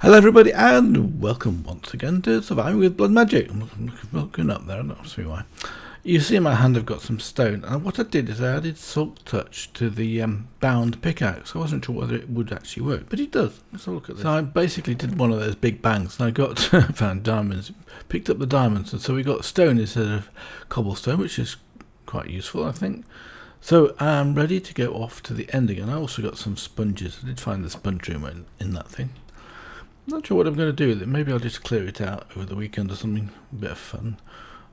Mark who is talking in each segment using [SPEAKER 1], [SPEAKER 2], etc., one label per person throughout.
[SPEAKER 1] Hello everybody and welcome once again to Surviving with Blood Magic. I'm looking up there, I don't see why. You see in my hand I've got some stone and what I did is I added Silk Touch to the um, bound pickaxe. I wasn't sure whether it would actually work, but it does. Let's have a look at this. So I basically did one of those big bangs and I got found diamonds, picked up the diamonds and so we got stone instead of cobblestone which is quite useful I think. So I'm ready to go off to the end again. I also got some sponges. I did find the sponge room in, in that thing. Not sure what I'm going to do with it. Maybe I'll just clear it out over the weekend or something. A bit of fun.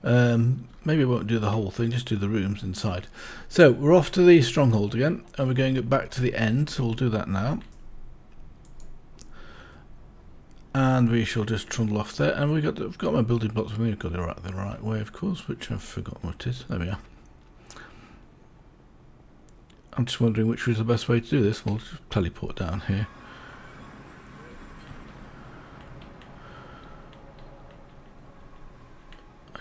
[SPEAKER 1] Um, maybe I won't do the whole thing, just do the rooms inside. So we're off to the stronghold again, and we're going back to the end, so we'll do that now. And we shall just trundle off there, and we got I've got my building blocks. I've got it right the right way, of course, which I've forgotten what it is. There we are. I'm just wondering which was the best way to do this. We'll teleport down here.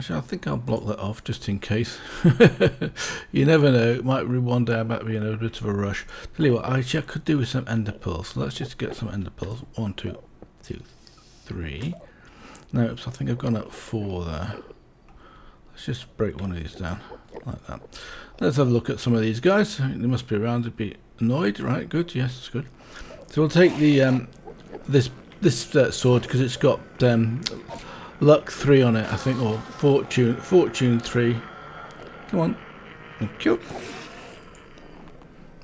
[SPEAKER 1] Actually, I think I'll block that off just in case. you never know. It might be one day I might be in a bit of a rush. Tell you what, I could do with some ender pearls. So let's just get some ender pearls. One, two, two, three. No, oops, I think I've gone up four there. Let's just break one of these down like that. Let's have a look at some of these guys. They must be around to be annoyed, right? Good, yes, it's good. So we'll take the um, this this uh, sword because it's got um, luck three on it, I think, or fortune fortune three. Come on, thank you.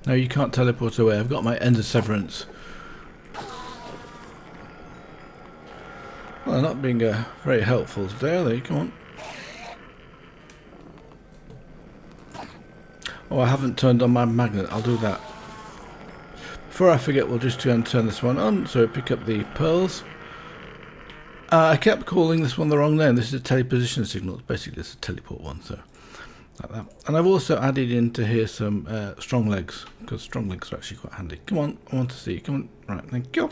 [SPEAKER 1] No, you can't teleport away. I've got my Ender Severance. Well, they're not being uh, very helpful today, are they? Come on. Oh, I haven't turned on my magnet. I'll do that. Before I forget, we'll just turn, turn this one on. So pick up the pearls. Uh, I kept calling this one the wrong name. This is a teleposition sigil. It's basically it's a teleport one. So like that. And I've also added into here some uh, strong legs because strong legs are actually quite handy. Come on, I want to see. Come on. Right, thank you.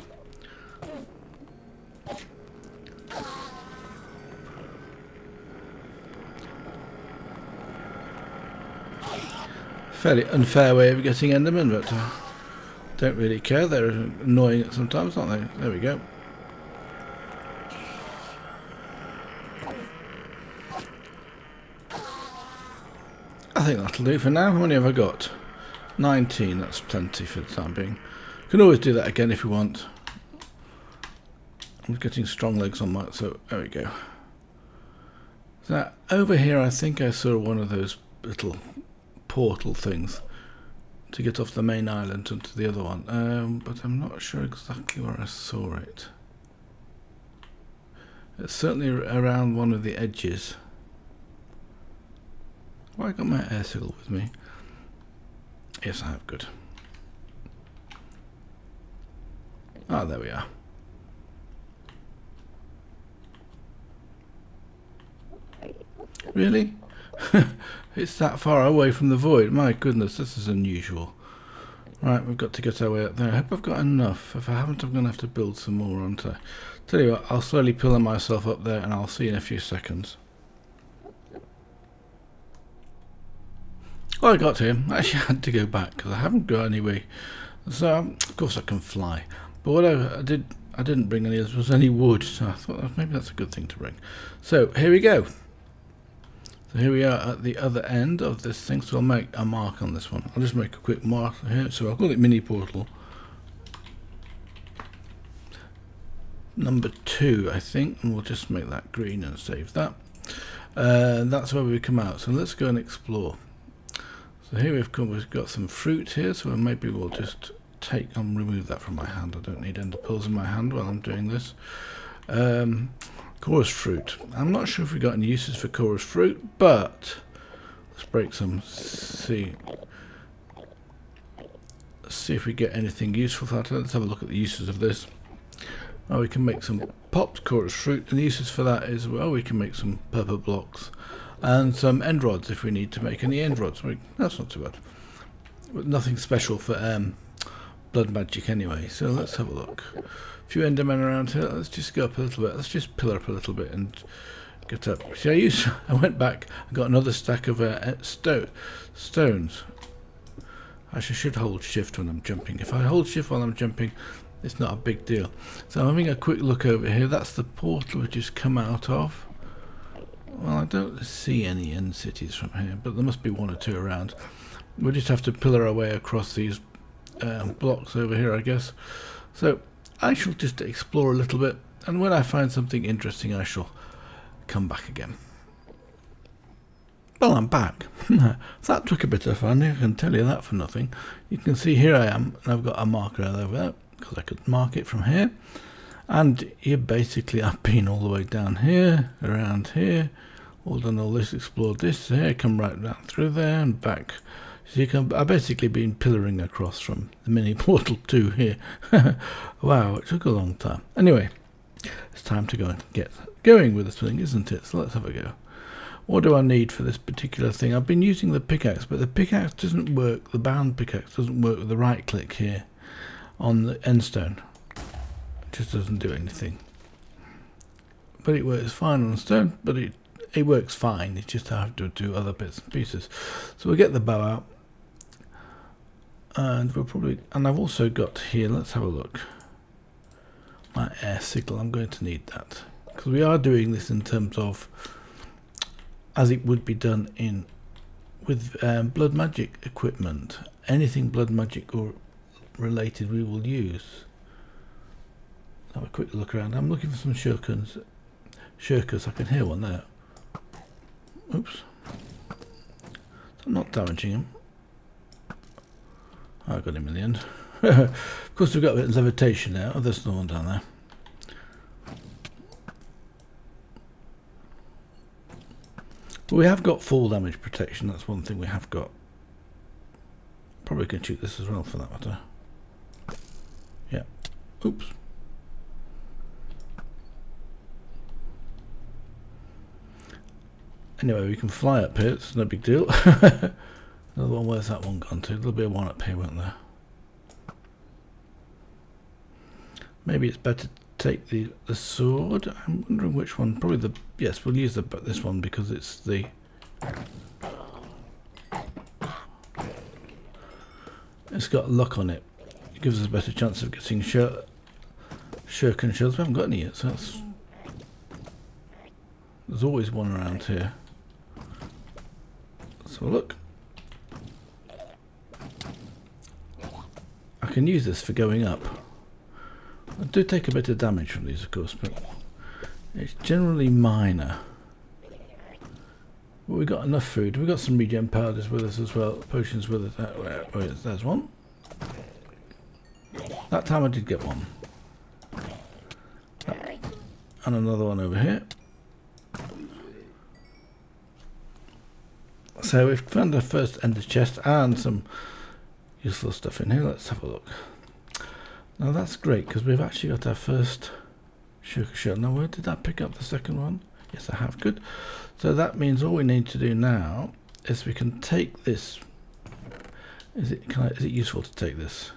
[SPEAKER 1] fairly unfair way of getting Endermen, but uh, don't really care. They're annoying sometimes, aren't they? There we go. I think that'll do for now. How many have I got? 19, that's plenty for the time being. Can always do that again if you want. I'm getting strong legs on my, so there we go. So over here I think I saw one of those little portal things to get off the main island onto the other one, um, but I'm not sure exactly where I saw it. It's certainly around one of the edges. Have I got my air with me? Yes, I have. Good. Ah, there we are. Really? It's that far away from the void. My goodness, this is unusual. Right, we've got to get our way up there. I hope I've got enough. If I haven't, I'm going to have to build some more, aren't I? Tell you what, I'll slowly pillar myself up there and I'll see you in a few seconds. Well, I got to him. I actually had to go back because I haven't got any way. So, of course I can fly. But what I, I did, I didn't bring any, there was any wood. So I thought maybe that's a good thing to bring. So, here we go. So here we are at the other end of this thing, so I'll make a mark on this one. I'll just make a quick mark here, so I'll call it mini portal. Number two, I think, and we'll just make that green and save that. Uh, that's where we come out, so let's go and explore. So here we've come, we've got some fruit here, so maybe we'll just take and remove that from my hand. I don't need ender pearls in my hand while I'm doing this. Um, Chorus fruit. I'm not sure if we've got any uses for chorus fruit, but let's break some. See, let's see if we get anything useful for that. Let's have a look at the uses of this. Oh, we can make some popped chorus fruit, and the uses for that is well, we can make some purple blocks and some end rods if we need to make any end rods. That's not too bad. But nothing special for um, blood magic anyway. So let's have a look A few endermen around here. Let's just go up a little bit. Let's just pillar up a little bit and get up. See, I used, I went back, I got another stack of uh, sto stones. I should hold shift when I'm jumping. If I hold shift while I'm jumping, it's not a big deal. So I'm having a quick look over here. That's the portal which has come out of. Well, I don't see any end cities from here, but there must be one or two around. We'll just have to pillar our way across these um, blocks over here, I guess. So I shall just explore a little bit, and when I find something interesting, I shall come back again. Well, I'm back. that took a bit of fun, I can tell you that for nothing. You can see here I am, and I've got a marker over there, because I could mark it from here. And you basically, I've been all the way down here, around here, all done all this, explored this here, come right down through there and back. So you can, I've basically been pillaring across from the mini portal 2 here. wow, it took a long time. Anyway, it's time to go and get going with this thing, isn't it? So let's have a go. What do I need for this particular thing? I've been using the pickaxe, but the pickaxe doesn't work, the bound pickaxe doesn't work with the right click here on the end stone. Just doesn't do anything. But it works fine on stone, but it it works fine. It's just I have to do other bits and pieces. So we'll get the bow out. And we'll probably and I've also got here, let's have a look. My air sigil, I'm going to need that. Because we are doing this in terms of as it would be done in with um, blood magic equipment. Anything blood magic or related we will use. Have a quick look around. I'm looking for some shulkers. Shulkers, I can hear one there. Oops. I'm not damaging him. I got him in the end. of course we've got a bit of levitation now. Oh, there's no one down there. But we have got full damage protection. That's one thing we have got. Probably can shoot this as well for that matter. Yeah. Oops. Anyway, we can fly up here. It's no big deal. Another one. Where's that one gone to? There'll be a one up here, won't there? Maybe it's better to take the the sword. I'm wondering which one. Probably the yes. We'll use the this one because it's the. It's got luck on it. It gives us a better chance of getting shir shulker shells. We haven't got any yet, so that's. There's always one around here. Let's have a look. I can use this for going up. I do take a bit of damage from these, of course, but it's generally minor. But we've got enough food. We've got some regen powders with us as well, potions with us. Is, there's one. That time I did get one. And another one over here. So we've found our first ender chest and some useful stuff in here. Let's have a look. Now that's great because we've actually got our first shulker shell. Now where did I pick up the second one? Yes, I have. Good. So that means all we need to do now is we can take this. Is it I, is it useful to take this?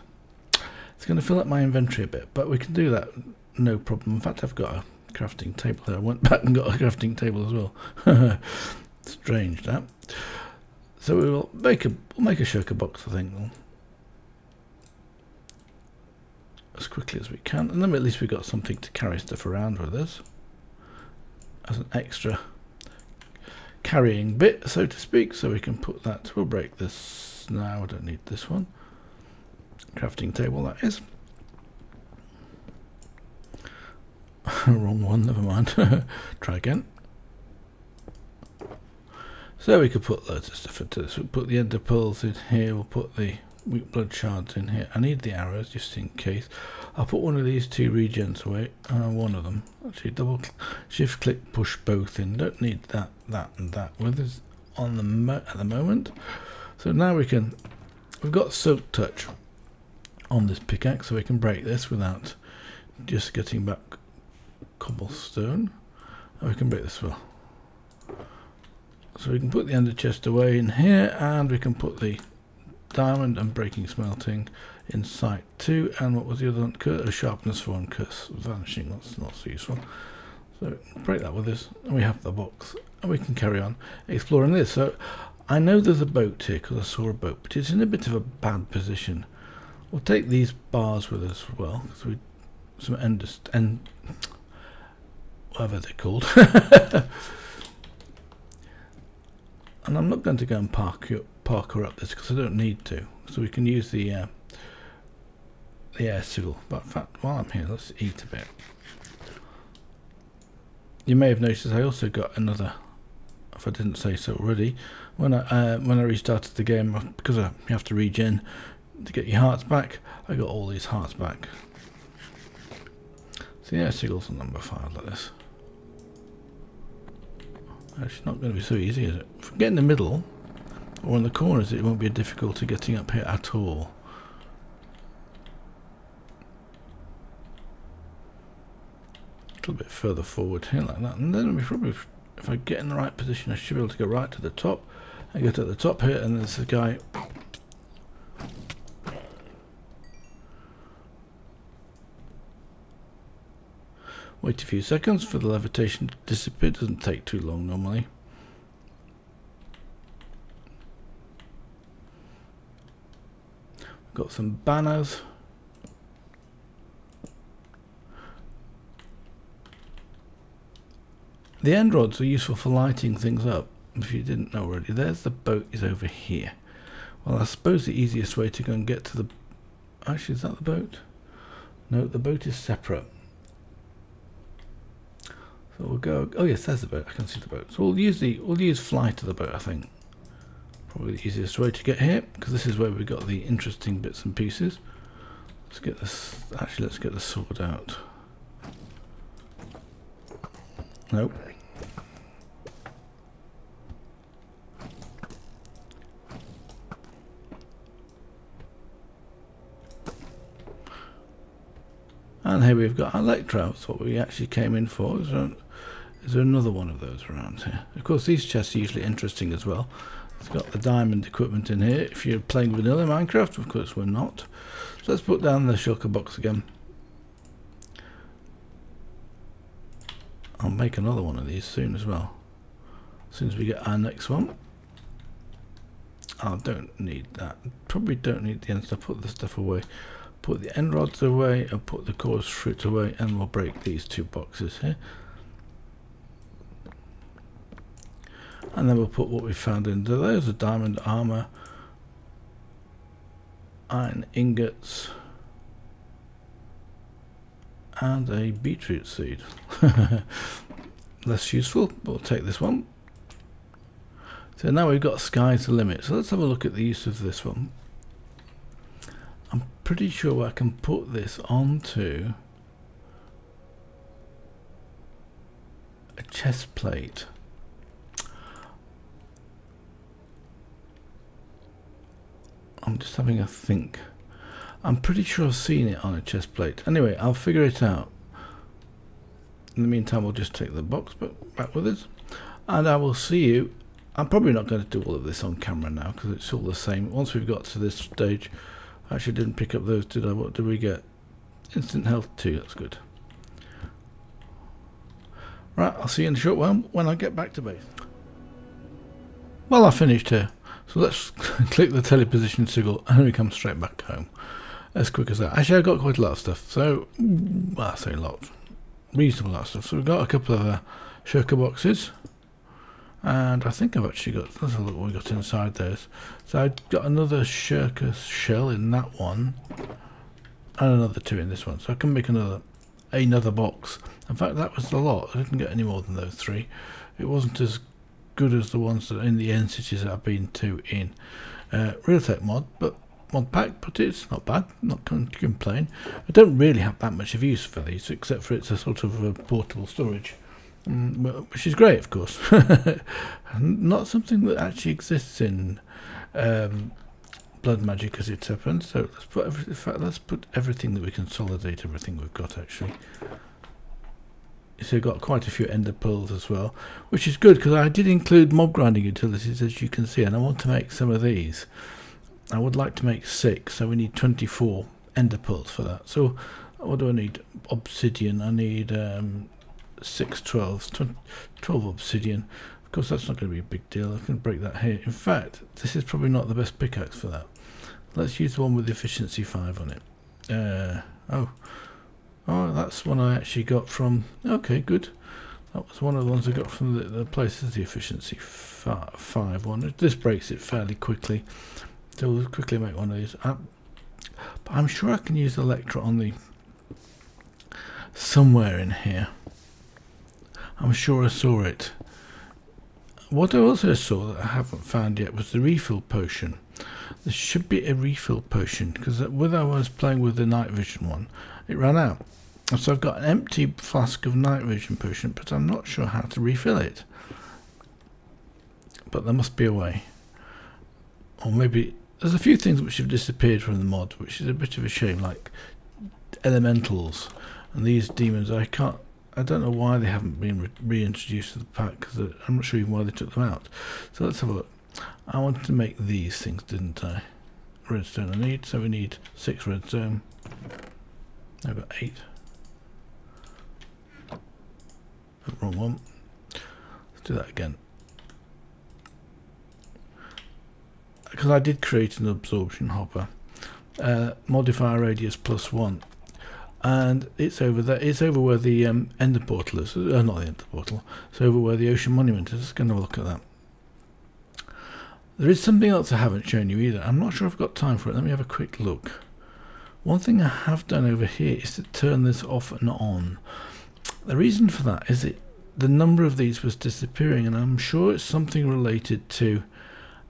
[SPEAKER 1] It's going to fill up my inventory a bit, but we can do that no problem. In fact, I've got a crafting table there. I went back and got a crafting table as well. Strange that. So we will make a we'll make a shulker box, I think, as quickly as we can, and then at least we've got something to carry stuff around with us as an extra carrying bit, so to speak. So we can put that. We'll break this now. I don't need this one. Crafting table, that is. Wrong one. Never mind. Try again. So we could put loads of stuff into this. We'll put the ender pearls in here. We'll put the weak blood shards in here. I need the arrows just in case. I'll put one of these two regens away. Uh, one of them. Actually, double shift click push both in. Don't need that, that, and that with us on the at the moment. So now we can. We've got silk touch on this pickaxe, so we can break this without just getting back cobblestone. And we can break this well. So we can put the ender chest away in here and we can put the diamond and breaking smelting in sight two and what was the other one? A sharpness for one curse vanishing, that's not so useful. So break that with this and we have the box and we can carry on exploring this. So I know there's a boat here because I saw a boat but it's in a bit of a bad position We'll take these bars with us as well, because we some end and whatever they're called. and I'm not going to go and park you, park her up this because I don't need to. So we can use the uh, the air sigil. But in fact, while I'm here, let's eat a bit. You may have noticed I also got another. If I didn't say so already, when I uh, when I restarted the game because I, you have to regen to get your hearts back, I got all these hearts back. So yeah, sigils on number five like this. It's not going to be so easy, is it? If we get in the middle or in the corners, it won't be a difficulty getting up here at all. A little bit further forward here like that, and then we probably, if I get in the right position, I should be able to go right to the top. I get to the top here, and there's a guy Wait a few seconds for the levitation to dissipate. Doesn't take too long normally. We've got some banners. The end rods are useful for lighting things up. If you didn't know already, there's the boat is over here. Well, I suppose the easiest way to go and get to the... Actually, is that the boat? No, the boat is separate. So we'll go. Oh yes, there's the boat. I can see the boat. So we'll use the we'll use fly to the boat. I think probably the easiest way to get here because this is where we got the interesting bits and pieces. Let's get this. Actually, let's get the sword out. Nope. And here we've got Elytra, that's what we actually came in for. Is there another one of those around here? Of course, these chests are usually interesting as well. It's got the diamond equipment in here. If you're playing vanilla Minecraft, of course we're not. So let's put down the shulker box again. I'll make another one of these soon as well. As soon as we get our next one. I don't need that. Probably don't need the end stuff. Put the stuff away. Put the end rods away and put the chorus fruit away and we'll break these two boxes here. And then we'll put what we found into those a diamond armor iron ingots and a beetroot seed. Less useful we'll take this one. So now we've got sky's the limit. So let's have a look at the use of this one. I'm pretty sure I can put this onto a chest plate I'm just having a think. I'm pretty sure I've seen it on a chest plate. Anyway, I'll figure it out. In the meantime, we'll just take the box back with us. And I will see you. I'm probably not going to do all of this on camera now because it's all the same. Once we've got to this stage, I actually didn't pick up those, did I? What did we get? Instant health 2, that's good. Right, I'll see you in a short while when I get back to base. Well, I finished here. So let's click the teleposition sigil and we come straight back home. As quick as that. Actually, I got quite a lot of stuff. So, well, I say a lot. Reasonable lot of stuff. So we've got a couple of uh, shulker boxes. And I think I've actually got, let's have a look what we got inside those. So I've got another shulker shell in that one. And another two in this one. So I can make another another box. In fact, that was a lot. I didn't get any more than those three. It wasn't as good as the ones that in the end cities that I've been to in uh, Realtek mod, but mod pack, but it's not bad, not going to complain. I don't really have that much of use for these, except for it's a sort of a portable storage, um, which is great, of course. not something that actually exists in um, Blood Magic as it happens. So let's put every, let's put everything that we consolidate everything we've got actually so you've got quite a few ender pearls as well, which is good because I did include mob grinding utilities as you can see, and I want to make some of these. I would like to make six, so we need 24 ender pearls for that. So what do I need? Obsidian. I need um, six 12s, 12 obsidian. Of course, that's not going to be a big deal. I can break that here. In fact, this is probably not the best pickaxe for that. Let's use the one with the efficiency 5 on it. Uh, oh. Oh, that's one I actually got from... Okay, good. That was one of the ones I got from the, the place. Is the efficiency five, one. This breaks it fairly quickly. So we'll quickly make one of these. Uh, but I'm sure I can use Elytra on the... Somewhere in here. I'm sure I saw it. What I also saw that I haven't found yet was the refill potion. There should be a refill potion because when I was playing with the night vision one, it ran out. So I've got an empty flask of night vision potion, but I'm not sure how to refill it. But there must be a way. Or maybe there's a few things which have disappeared from the mod, which is a bit of a shame, like elementals and these demons. I can't I don't know why they haven't been re reintroduced to the pack because I'm not sure even why they took them out. So let's have a look. I wanted to make these things, didn't I? Redstone I need, so we need six redstone. I've got eight. wrong one. Let's do that again. Because I did create an absorption hopper. Uh, modifier radius plus one and it's over there. It's over where the um, Ender Portal is. Uh, not the Ender Portal. It's over where the Ocean Monument is. Let's go and look at that. There is something else I haven't shown you either. I'm not sure I've got time for it. Let me have a quick look. One thing I have done over here is to turn this off and on. The reason for that is that the number of these was disappearing, and I'm sure it's something related to.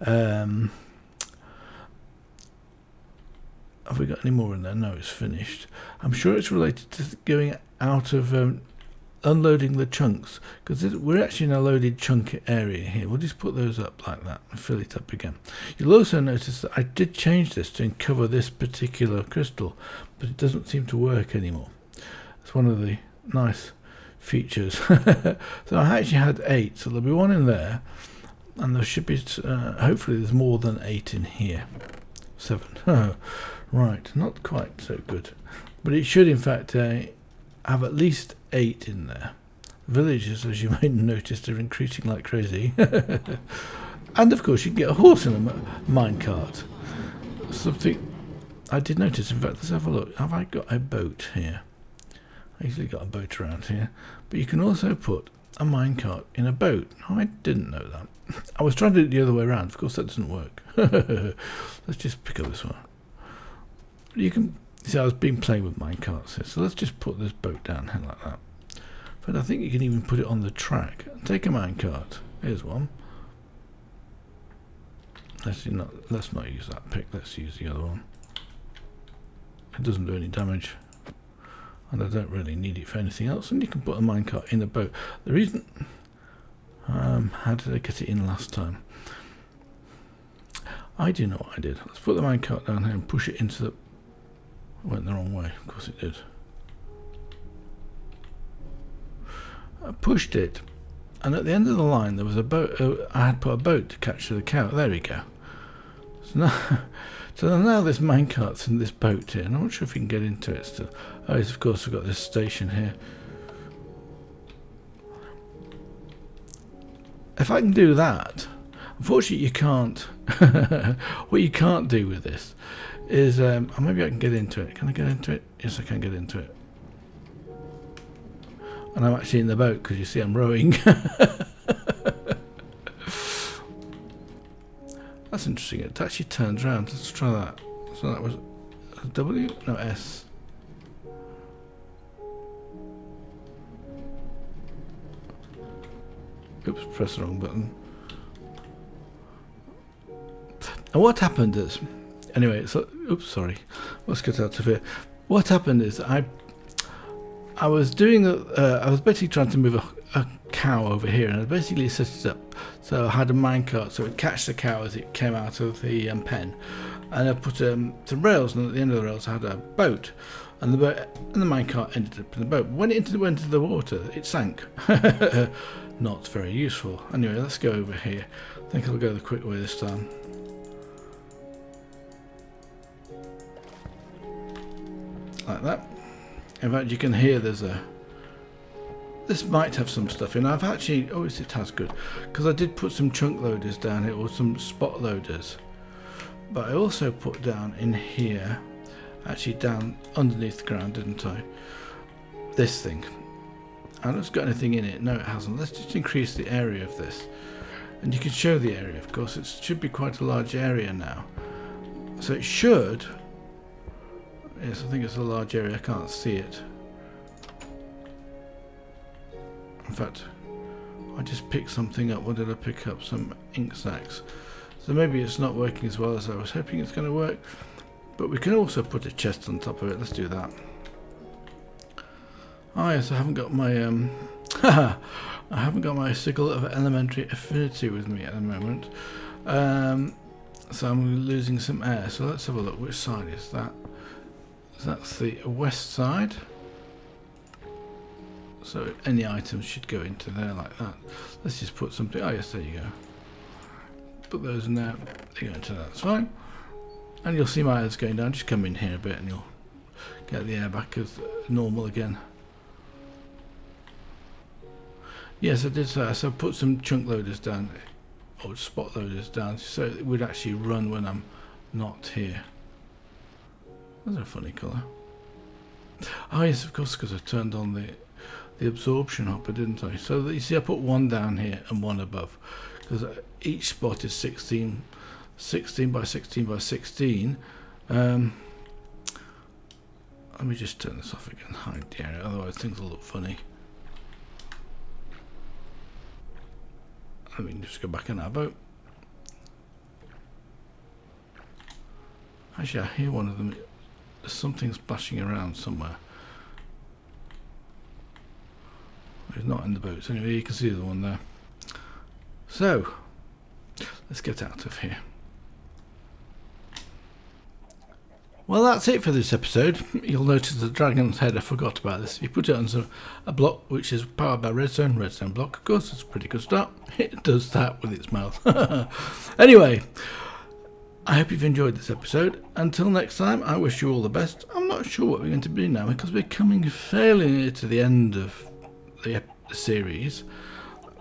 [SPEAKER 1] Um, have we got any more in there? No, it's finished. I'm sure it's related to going out of um, unloading the chunks because we're actually in a loaded chunk area here. We'll just put those up like that and fill it up again. You'll also notice that I did change this to uncover this particular crystal, but it doesn't seem to work anymore. It's one of the nice features. so I actually had eight, so there'll be one in there, and there should be, uh, hopefully there's more than eight in here. Seven. Oh, Right, not quite so good. But it should, in fact, uh, have at least eight in there. Villages, as you may notice, are increasing like crazy. and, of course, you can get a horse in a minecart. Something I did notice, in fact, let's have a look. Have I got a boat here? I usually got a boat around here. But you can also put a minecart in a boat. I didn't know that. I was trying to do it the other way around. Of course, that doesn't work. Let's just pick up this one you can see I was been playing with minecarts here, so let's just put this boat down here like that. But I think you can even put it on the track. Take a minecart. Here's one. Let's not let's not use that pick. Let's use the other one. It doesn't do any damage, and I don't really need it for anything else. And you can put a minecart in the boat. The reason, um, how did I get it in last time? I do know what I did. Let's put the minecart down here and push it into the went the wrong way. Of course it did. I pushed it, and at the end of the line there was a boat. Uh, I had put a boat to catch the cow. There we go. So now, so now this minecart's in this boat here, and I'm not sure if you can get into it still. Oh, yes, of course, we've got this station here. If I can do that, unfortunately you can't. what you can't do with this is, um, oh, maybe I can get into it. Can I get into it? Yes, I can get into it. And I'm actually in the boat because you see I'm rowing. That's interesting. It actually turns around. Let's try that. So that was W? No, S. Oops, press the wrong button. And what happened is anyway, so oops, sorry. Let's get out of here. What happened is I I was doing a, uh, I was basically trying to move a, a, cow over here, and I basically set it up so I had a minecart so it would catch the cow as it came out of the um, pen, and I put um, some rails, and at the end of the rails I had a boat, and the boat and the minecart ended up in the boat. When it went into the water, it sank. Not very useful. Anyway, let's go over here. I think I'll go the quick way this time. like that. In fact, you can hear there's a... This might have some stuff in. I've actually... Oh, it has good. Because I did put some chunk loaders down here, or some spot loaders. but I also put down in here, actually down underneath the ground, didn't I? This thing. And it's got anything in it? No, it hasn't. Let's just increase the area of this. And you can show the area, of course. It should be quite a large area now. So it should... Yes, I think it's a large area. I can't see it. In fact, I just picked something up. What did I pick up? Some ink sacks. So maybe it's not working as well as I was hoping it's going to work. But we can also put a chest on top of it. Let's do that. Oh yes, I haven't got my um I haven't got my sigil of elemental affinity with me at the moment. Um so I'm losing some air. So let's have a look. Which side is that? That's the west side. So any items should go into there like that. Let's just put something. Oh yes, there you go. Put those in there. They go into that. That's fine. And you'll see my eyes going down. Just come in here a bit, and you'll get the air back as normal again. Yes, I did that. So I put some chunk loaders down, or spot loaders down, so it would actually run when I'm not here. That's a funny colour. Oh yes, of course, because I turned on the the absorption hopper, didn't I? So you see, I put one down here and one above, because each spot is 16, 16 by 16 by 16. Um, let me just turn this off again, hide the area, otherwise things will look funny. Let me just go back in our boat. Actually, I hear one of them. There's something splashing around somewhere. It's not in the boats. Anyway, you can see the one there. So, let's get out of here. Well, that's it for this episode. You'll notice the dragon's head, I forgot about this. If You put it on some, a block which is powered by redstone, redstone block, of course, it's a pretty good start. It does that with its mouth. anyway, I hope you've enjoyed this episode. Until next time, I wish you all the best. I'm not sure what we're going to be now because we're coming fairly near to the end of the, the series.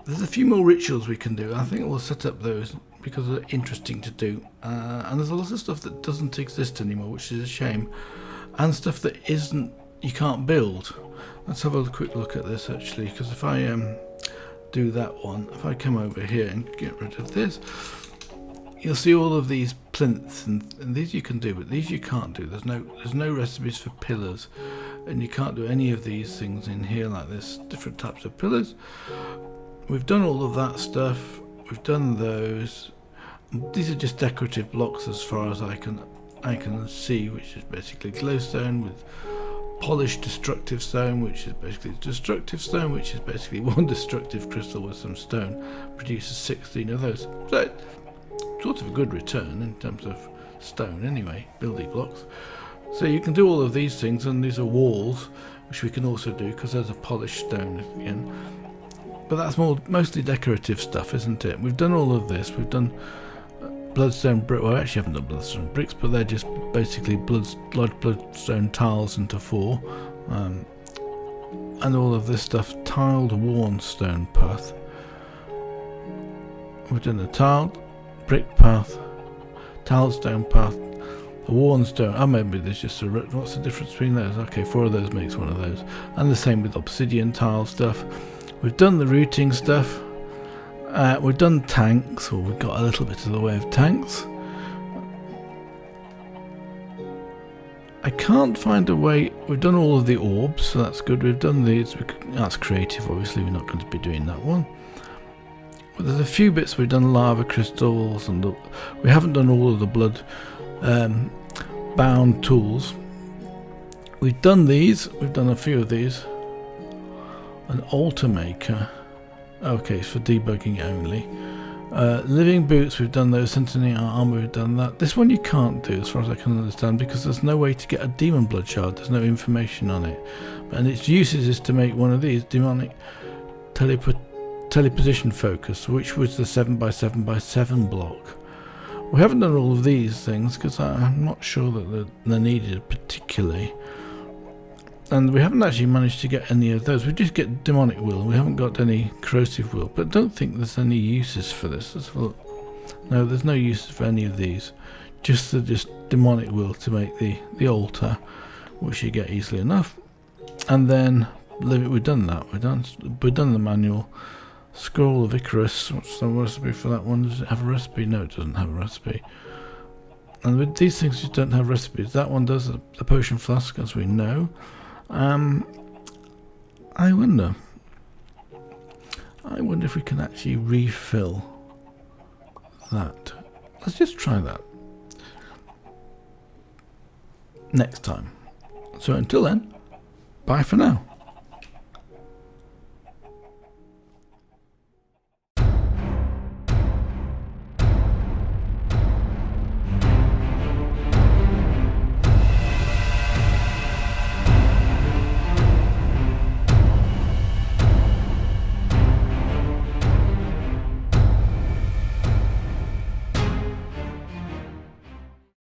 [SPEAKER 1] There's a few more rituals we can do. I think we'll set up those because they're interesting to do. Uh, and there's a lot of stuff that doesn't exist anymore, which is a shame. And stuff that isn't, you can't build. Let's have a quick look at this actually, because if I um, do that one, if I come over here and get rid of this, you'll see all of these plinths, and, and these you can do, but these you can't do. There's no, there's no recipes for pillars, and you can't do any of these things in here like this. Different types of pillars. We've done all of that stuff we've done those. These are just decorative blocks as far as I can I can see, which is basically glowstone with polished destructive stone, which is basically destructive stone, which is basically one destructive crystal with some stone, produces 16 of those. So, sort of a good return in terms of stone anyway, building blocks. So you can do all of these things, and these are walls, which we can also do because there's a polished stone again. But that's more mostly decorative stuff, isn't it? We've done all of this. We've done uh, bloodstone brick. Well, I actually haven't done bloodstone bricks, but they're just basically blood, blood bloodstone tiles into four, um, and all of this stuff tiled worn stone path. We've done a tiled brick path, tiled stone path, a worn stone. Oh, maybe there's just a. What's the difference between those? Okay, four of those makes one of those, and the same with obsidian tile stuff. We've done the routing stuff. Uh, we've done tanks, or we've got a little bit of the way of tanks. I can't find a way. We've done all of the orbs, so that's good. We've done these. That's creative, obviously. We're not going to be doing that one. But there's a few bits we've done lava crystals, and the, we haven't done all of the blood um, bound tools. We've done these. We've done a few of these an altar maker. Okay, it's for debugging only. Uh, living boots, we've done those. Sentient armor, we've done that. This one you can't do, as far as I can understand, because there's no way to get a demon blood shard. There's no information on it, and its uses is to make one of these demonic telepo teleposition focus, which was the seven by seven by seven block. We haven't done all of these things because I'm not sure that they're needed particularly and we haven't actually managed to get any of those. We just get demonic will. We haven't got any corrosive will, but don't think there's any uses for this. No, there's no uses for any of these. just the just demonic will to make the the altar, which you get easily enough, and then. We've done that. We've done we've done the manual. Scroll of Icarus. What's the recipe for that one? Does it have a recipe? No, it doesn't have a recipe. And with these things, you don't have recipes. That one does the potion flask, as we know. Um, I wonder. I wonder if we can actually refill that. Let's just try that next time. So until then, bye for now.